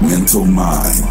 Mental Mind.